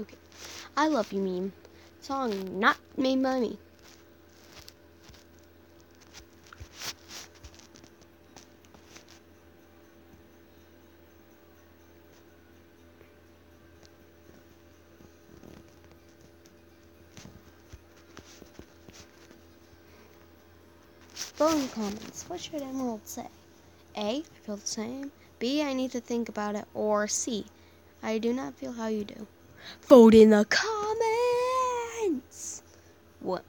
Okay. I love you meme. Song not made by me. Phone comments. What should Emerald say? A. I feel the same. B. I need to think about it. Or C. I do not feel how you do. Vote in the comments. What?